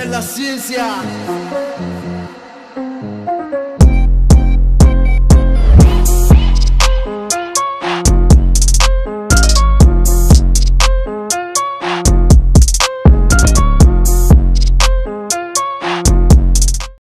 en la ciencia.